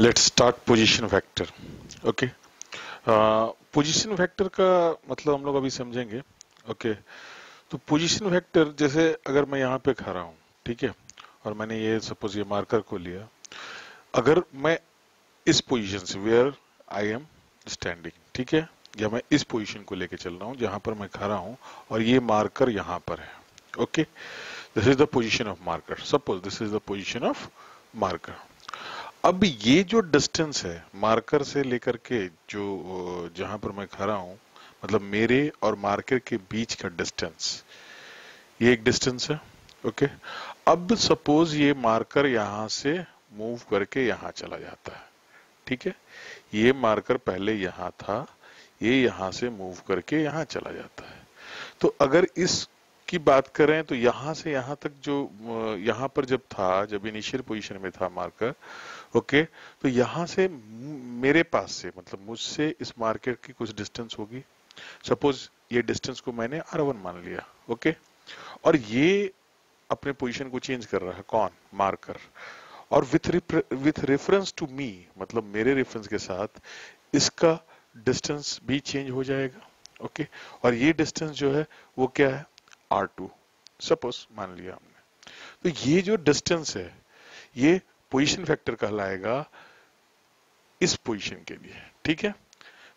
Let's start position vector okay position vector का मतलब हम लोग अभी समझेंगे। ओके. तो पोजीशन वेक्टर जैसे अगर मैं यहाँ पे खड़ा हूँ, ठीक है? और मैंने ये सपोज़ ये मार्कर को लिया। अगर मैं इस पोजीशन से वेयर आई एम स्टैंडिंग ठीक है? या मैं इस पोजीशन को लेके चल रहा हूँ, जहाँ पर मैं खड़ा हूँ, और ये मार्कर यहाँ पर है। Okay this is the position of marker suppose this is the position of marker अब ये जो डिस्टेंस है मार्कर से लेकर के जो जहाँ पर मैं खड़ा हूँ मतलब मेरे और मार्कर के बीच का डिस्टेंस ये एक डिस्टेंस है ओके अब सपोज़ ये मार्कर यहाँ से मूव करके यहाँ चला जाता है, ठीक है? ये मार्कर पहले यहाँ था, ये यहाँ से मूव करके यहाँ चला जाता है। तो अगर इस की बात करें तो यहाँ से यहाँ तक जो यहाँ पर जब था, जब इनिशियल पोजीशन में था मार्कर ओके तो यहाँ से मेरे पास से मतलब मुझसे इस मार्केट की कुछ डिस्टेंस होगी। सपोज़ ये डिस्टेंस को मैंने आर वन मान लिया ओके और ये अपने पोजीशन को चेंज कर रहा है, कौन? मार्कर और with with reference to me मतलब मेरे रेफरेंस के साथ, इसका डिस्टेंस भी चेंज हो जाएगा ओके और ये डिस्टेंस जो है, वो क्या है? आर टू सपोज़ मान लिया हमने। तो ये जो डिस्टेंस है, ये पोजीशन फैक्टर कहलाएगा इस पोजीशन के लिए, ठीक है?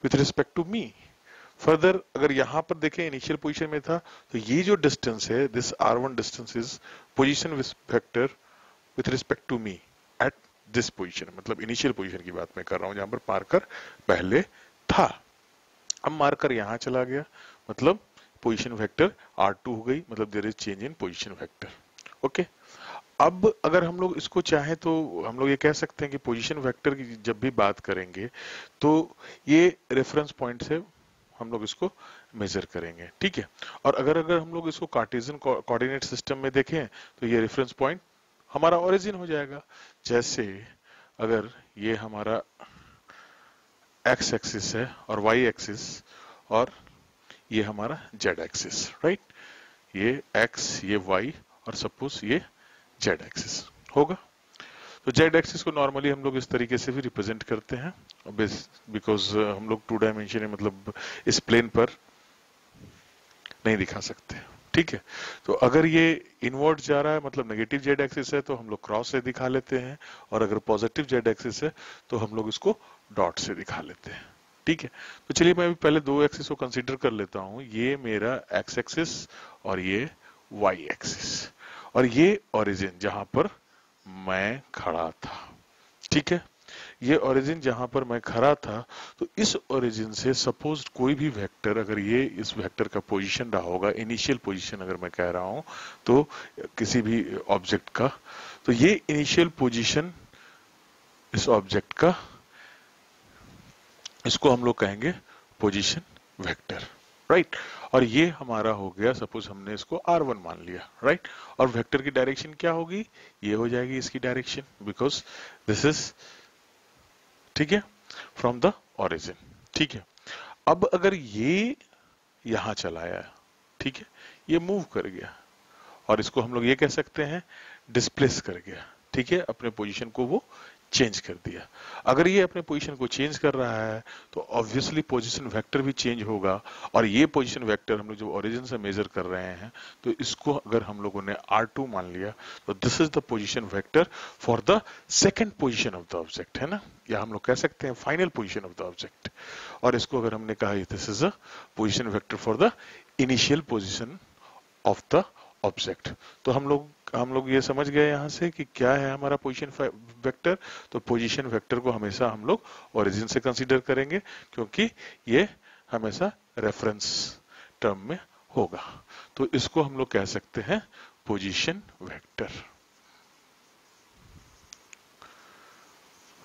With respect to me further अगर यहाँ पर देखें इनिशियल पोजीशन में था तो ये जो डिस्टेंस है this R one distance is position factor with respect to me at this position मतलब इनिशियल पोजिशन की बात मैं कर रहा हूँ, जहाँ पर मार्कर पहले था। अब मार्कर यहाँ चला गया मतलब पोजिशन फैक्टर आर टू हो गई मतलब there is change in position factor okay अब अगर हम लोग इसको चाहें तो हम लोग ये कह सकते हैं कि पोजीशन वेक्टर की जब भी बात करेंगे तो ये रेफरेंस पॉइंट से हम लोग इसको मेजर करेंगे। ठीक है? और अगर अगर हम लोग इसको कार्टेजन कोऑर्डिनेट सिस्टम में देखें तो ये रेफरेंस पॉइंट हमारा ओरिजिन हो जाएगा। जैसे अगर ये हमारा एक्स एक्सिस है और वाई एक्सिस और ये हमारा जेड एक्सिस राइट ये एक्स ये वाई और सपोज़ ये जेड एक्सिस होगा? तो जेड एक्सिस को नॉर्मली हम लोग इस तरीके से भी रिप्रेजेंट करते हैं बिकॉज़ uh, हम लोग टू डायमेंशन मतलब इस प्लेन पर नहीं दिखा सकते ठीक है? तो अगर ये इनवर्ट जा रहा है मतलब नेगेटिव जेड एक्सिस है तो हम लोग क्रॉस से दिखा लेते हैं और अगर पॉजिटिव जेड एक्सिस है तो हम लोग इसको डॉट से दिखा लेते हैं। ठीक है। तो चलिए मैं अभी पहले दो एक्सिस को कंसीडर कर लेता हूँ। ये मेरा एक्स एक्सिस और ये वाई एक्सिस और ये ओरिजिन जहाँ पर मैं खड़ा था। ठीक है? ये ओरिजिन जहाँ पर मैं खड़ा था तो इस ओरिजिन से सपोज़ कोई भी वेक्टर अगर ये इस वेक्टर का पोजीशन रहा होगा इनिशियल पोजीशन अगर मैं कह रहा हूँ तो किसी भी ऑब्जेक्ट का तो ये इनिशियल पोजीशन इस ऑब्जेक्ट का इसको हम लोग कहेंगे पोजीशन वेक्टर राइट और ये हमारा हो गया सपोज़ हमने इसको R1 मान लिया राइट और वेक्टर की डायरेक्शन क्या होगी? ये हो जाएगी इसकी डायरेक्शन बिकॉज़ दिस इज़ ठीक है फ्रॉम द ओरिजिन ठीक है। अब अगर ये यहाँ चलाया ठीक है, ये मूव कर गया, और इसको हम लोग ये कह सकते हैं डिस्प्लेस कर गया, ठीक है, अपने पोजीशन को वो चेंज कर दिया। अगर ये अपने पोजीशन को चेंज कर रहा है तो ऑब्वियसली पोजीशन वेक्टर भी चेंज होगा। और ये पोजीशन वेक्टर हम लोग जो ओरिजिन से मेजर कर रहे हैं तो इसको अगर हम लोगों ने R2 मान लिया तो this is the position vector for the second position of the object है ना? या हम लोग कह सकते हैं final position of the object और इसको अगर हमने कहा this is a position vector for the initial position of the object तो हम लोग हम लोग ये समझ गए यहाँ से कि क्या है हमारा पोजीशन वेक्टर तो पोजीशन वेक्टर को हमेशा हम लोग ओरिजिन से कंसीडर करेंगे, क्योंकि ये हमेशा रेफरेंस टर्म में होगा। तो इसको हम लोग कह सकते हैं पोजीशन वेक्टर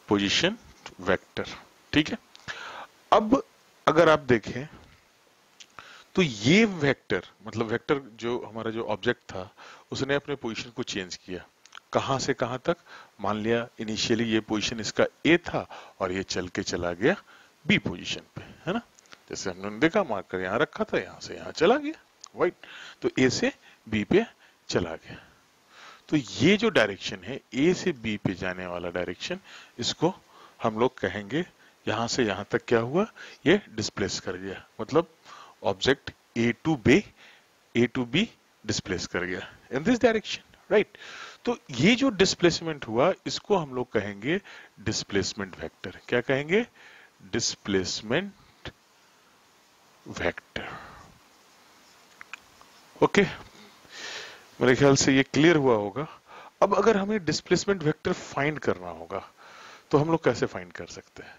पोजीशन वेक्टर ठीक है? अब अगर आप देखें तो ये वेक्टर मतलब वेक्टर जो हमारा जो ऑब्जेक्ट था, उसने अपने पोजीशन को चेंज किया। कहाँ से कहाँ तक? मान लिया इनिशियली ये पोजीशन इसका ए था और ये चल के चला गया बी पोजीशन पे, है ना? जैसे हमने देखा मार्कर यहाँ रखा था, यहाँ से यहाँ चला गया वाइट तो ए से बी पे चला गया। तो ये जो डायरेक्शन है ए से बी पे जाने वाला डायरेक्शन इसको हम लोग कहेंगे यहाँ से यहाँ तक क्या हुआ? ये डिस्प्लेस कर गया। मतलब object A to B A to B displace कर गया इन दिस डायरेक्शन राइट तो ये जो डिस्प्लेसमेंट हुआ, इसको हम लोग कहेंगे डिस्प्लेसमेंट वेक्टर क्या कहेंगे? डिस्प्लेसमेंट वेक्टर ओके मेरे ख्याल से ये क्लियर हुआ होगा। अब अगर हमें डिस्प्लेसमेंट वेक्टर फाइंड करना होगा तो हम लोग कैसे फाइंड कर सकते हैं?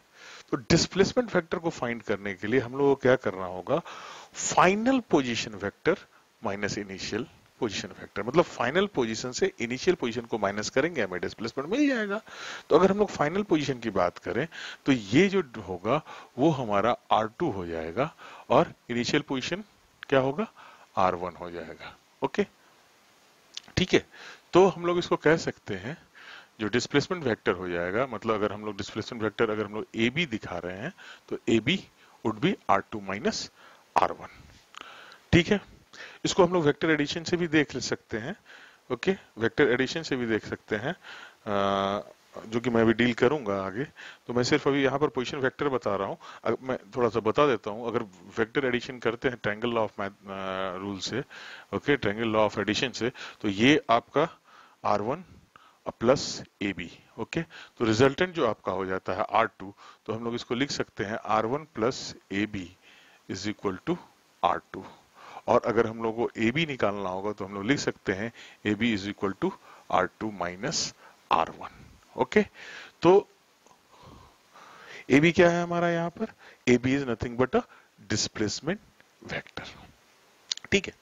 तो डिस्प्लेसमेंट वेक्टर को फाइंड करने के लिए हम लोग को क्या करना होगा? Final position vector minus initial position vector मतलब फाइनल पोजीशन से इनिशियल पोजीशन को माइनस करेंगे, हमें डिस्प्लेसमेंट मिल जाएगा। तो अगर हम लोग फाइनल पोजीशन की बात करें तो ये जो होगा, वो हमारा R2 हो जाएगा और इनिशियल पोजीशन क्या होगा? R1 हो जाएगा। ओके ठीक है? तो हम लोग इसको कह सकते हैं जो डिस्प्लेसमेंट वेक्टर हो जाएगा मतलब अगर हम लोग डिस्प्लेसमेंट वेक्टर अगर हम लोग ए बी दिखा रहे हैं तो A B would be R two minus R one ठीक है? इसको हम लोग वेक्टर एडिशन से भी देख सकते हैं। ओके वेक्टर एडिशन से भी देख सकते हैं। आ, जो कि मैं अभी डील करूँगा आगे। तो मैं सिर्फ़ अभी यहाँ पर पोजीशन वेक्टर बता रहा हूँ। मैं थोड़ा सा बता देता हूँ। अगर वेक्टर एडिशन करते हैं triangle law of math rule से okay triangle law of addition से तो ये आपका R one plus A B okay तो रिजल्टेंट जो आपका हो जाता है आर टू तो हम लोग इसको लिख सकते हैं R one plus A B is equal to R two और अगर हम लोग को ए बी निकालना होगा तो हम लोग लिख सकते हैं A B is equal to R two minus R one okay तो ए बी क्या है हमारा यहाँ पर? A B is nothing but a displacement vector ठीक है?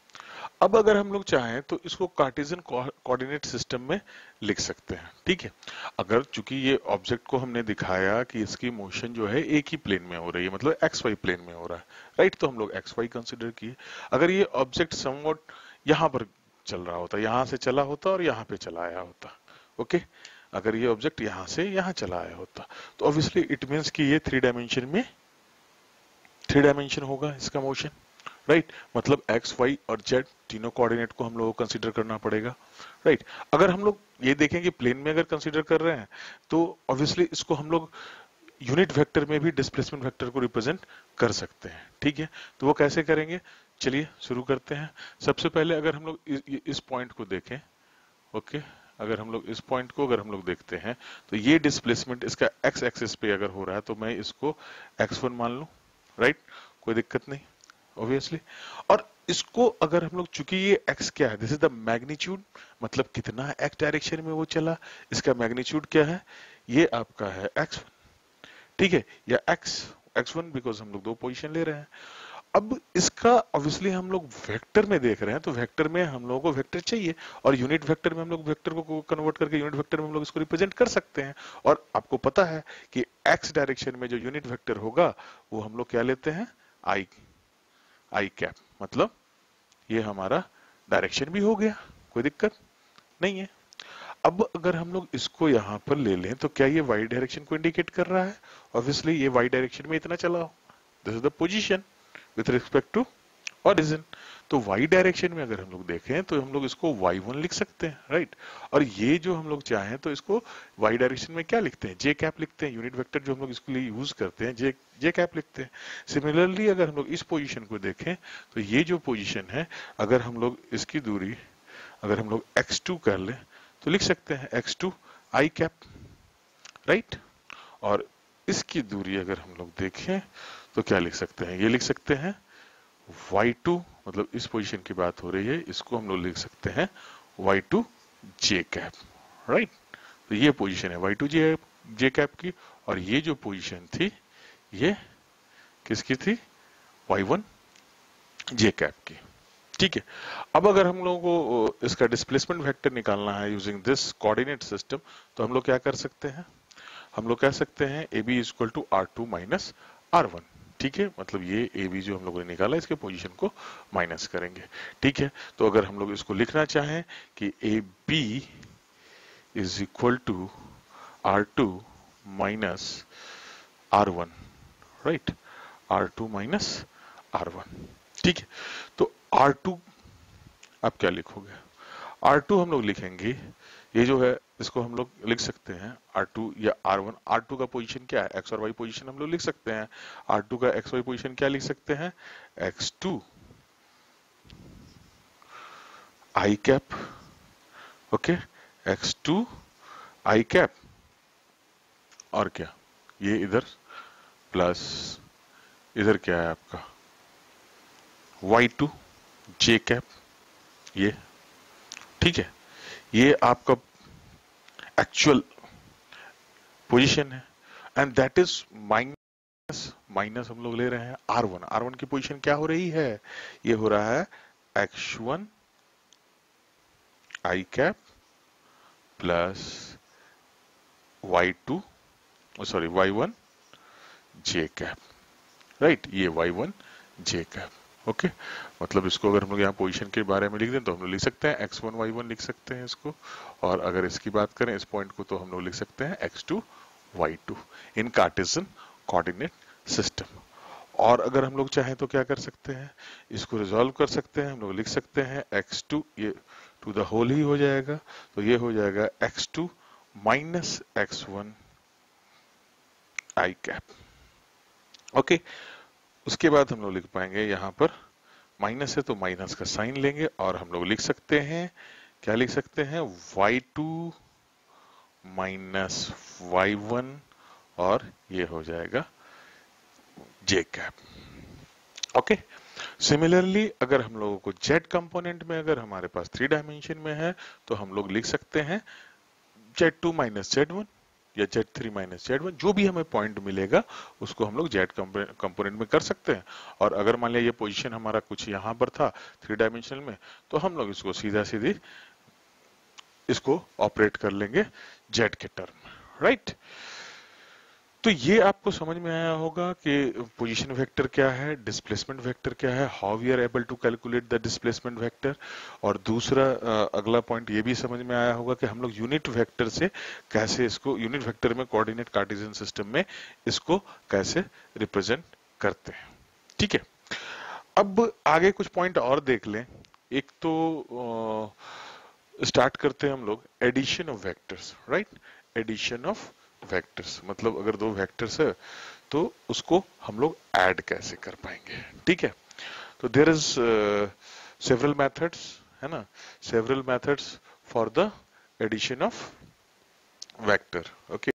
अब अगर हम लोग चाहें तो इसको कार्टिजन कोऑर्डिनेट सिस्टम में लिख सकते हैं, ठीक है? अगर चूँकि ये ऑब्जेक्ट को हमने दिखाया कि इसकी मोशन जो है एक ही प्लेन में हो रही है मतलब एक्स वाई प्लेन में हो रहा है राइट तो हम लोग एक्स वाई कंसिडर किए। अगर ये ऑब्जेक्ट समवॉट यहाँ पर चल रहा होता, यहाँ से चला होता और यहाँ पे चला आया होता, ओके? अगर ये ऑब्जेक्ट यहाँ से यहाँ चला आया होता तो ऑब्वियसली इट मीन्स कि ये थ्री डायमेंशन में थ्री डायमेंशन होगा इसका मोशन राइट मतलब एक्स वाई और जेड तीनों कोऑर्डिनेट को हम लोगों को कंसीडर करना पड़ेगा। राइट अगर हम लोग ये देखें कि प्लेन में अगर कंसीडर कर रहे हैं तो ऑब्वियसली इसको हम लोग यूनिट वेक्टर में भी डिस्प्लेसमेंट वेक्टर को रिप्रेजेंट कर सकते हैं। ठीक है? तो वो कैसे करेंगे? चलिए शुरू करते हैं। सबसे पहले अगर हम लोग इस, पॉइंट को देखें ओके अगर हम लोग इस पॉइंट को अगर हम लोग देखते हैं तो ये डिस्प्लेसमेंट इसका एक्स एक्सिस पे अगर हो रहा है तो मैं इसको एक्स वन मान लू। राइट कोई दिक्कत नहीं। ऑब्वियसली और इसको अगर हम लोग, चूँकि ये x क्या है दिस इज़ द मैग्नीट्यूड मतलब कितना x डायरेक्शन में वो चला, इसका मैग्नीट्यूड क्या है? ये आपका है x ठीक है? या x x1 बिकॉज़ हम लोग दो पोजीशन ले रहे हैं। अब इसका ऑब्वियसली हम लोग वेक्टर में देख रहे हैं तो वेक्टर में हम लोगों को वेक्टर चाहिए। और यूनिट वेक्टर में हम लोग वेक्टर को कन्वर्ट करके यूनिट वेक्टर में हम लोग इसको रिप्रेजेंट कर सकते हैं। और आपको पता है कि एक्स डायरेक्शन में जो यूनिट वेक्टर होगा, वो हम लोग क्या लेते हैं? I I cap. मतलब ये हमारा डायरेक्शन भी हो गया, कोई दिक्कत नहीं है। अब अगर हम लोग इसको यहाँ पर ले लें तो क्या ये वाई डायरेक्शन को इंडिकेट कर रहा है? ऑब्वियसली ये वाई डायरेक्शन में इतना चला हो। This is the position with respect to origin तो y डायरेक्शन में अगर हम लोग देखें तो हम लोग इसको y1 लिख सकते हैं राइट और ये जो हम लोग चाहें तो इसको y डायरेक्शन में क्या लिखते हैं? j कैप लिखते हैं यूनिट वेक्टर जो हम लोग इसके लिए यूज़ करते हैं, j j कैप लिखते हैं। सिमिलरली अगर हम लोग इस पोजीशन को देखें तो ये जो पोजीशन है, अगर हम लोग इसकी दूरी, अगर हम लोग x2 कर लें तो लिख सकते हैं x2 i कैप राइट और इसकी दूरी अगर हम लोग देखें तो क्या लिख सकते हैं? ये लिख सकते हैं y2 मतलब इस पोजीशन की बात हो रही है, इसको हम लोग लिख सकते हैं y2 j कैप राइट तो ये पोजीशन है y2 j j कैप की, और ये जो पोजीशन थी, ये किसकी थी? Y1 j कैप की। ठीक है, अब अगर हम लोगों को इसका डिस्प्लेसमेंट वेक्टर निकालना है यूजिंग दिस कोऑर्डिनेट सिस्टम तो हम लोग क्या कर सकते हैं? हम लोग कह सकते हैं A B equal to R two minus R one ठीक है मतलब ये ए बी जो हम लोगों ने निकाला, इसके पोजीशन को माइनस करेंगे। ठीक है तो अगर हम लोग इसको लिखना चाहें कि A B is equal to R two minus R one right R two minus R one ठीक है तो आर टू आप क्या लिखोगे? आर टू हम लोग लिखेंगे, ये जो है इसको हम लोग लिख सकते हैं R2 या R1 R2 का पोजीशन क्या है? X और y पोजीशन हम लोग लिख सकते हैं। R2 का x, y पोजीशन क्या लिख सकते हैं? X2 i cap okay x2 i cap और क्या? ये इधर प्लस इधर क्या है आपका? Y2 j कैप ये। ठीक है? ये आपका एक्चुअल पोजीशन है. And that is minus minus हम लोग ले रहे हैं आर वन आर वन की पोजीशन क्या हो रही है? ये हो रहा है X one I cap plus Y two sorry Y one J cap right ये Y one J cap okay. मतलब इसको अगर हम लोग यहाँ पोजीशन के बारे में लिख दें तो हम लोग लिख सकते हैं एक्स वन वाई वन लिख सकते हैं इसको। और अगर इसकी बात करें, इस पॉइंट को तो हम लोग लिख सकते हैं X two Y two in Cartesian coordinate system और अगर हम लोग चाहें तो क्या कर सकते हैं? इसको रिजोल्व कर सकते हैं, हम लोग लिख सकते हैं एक्स टू ये टू द होल ही हो जाएगा। तो ये हो जाएगा X two minus X one I cap okay. उसके बाद हम लोग लिख पाएँगे यहाँ पर, माइनस है तो माइनस का साइन लेंगे और हम लोग लिख सकते हैं, क्या लिख सकते हैं? y2 माइनस वाई वन और ये हो जाएगा j कैप ओके सिमिलरली अगर हम लोगों को z कंपोनेंट में अगर हमारे पास थ्री डायमेंशन में है तो हम लोग लिख सकते हैं z2 माइनस जेड वन या Z three minus Z one जो भी हमें पॉइंट मिलेगा, उसको हम लोग जेड कंपोनेंट में कर सकते हैं और अगर मान लिया ये पोजीशन हमारा कुछ यहाँ पर था थ्री डायमेंशनल में तो हम लोग इसको सीधा सीधी इसको ऑपरेट कर लेंगे जेड के टर्म राइट right? तो ये आपको समझ में आया होगा कि पोजीशन वेक्टर क्या है डिस्प्लेसमेंट वेक्टर क्या है how we are able to calculate the displacement vector और दूसरा अगला पॉइंट ये भी समझ में आया होगा कि हम लोग यूनिट वेक्टर से कैसे इसको यूनिट वेक्टर में कोऑर्डिनेट कार्टिजन सिस्टम में इसको कैसे रिप्रेजेंट करते हैं। ठीक है? अब आगे कुछ पॉइंट और देख लें। एक तो स्टार्ट करते हैं हम लोग addition of vectors right addition of vectors मतलब अगर दो वेक्टर्स है तो उसको हम लोग ऐड कैसे कर पाएँगे? ठीक है? तो देर इज़ सेवरल मैथड्स है ना? Several methods for the addition of vector okay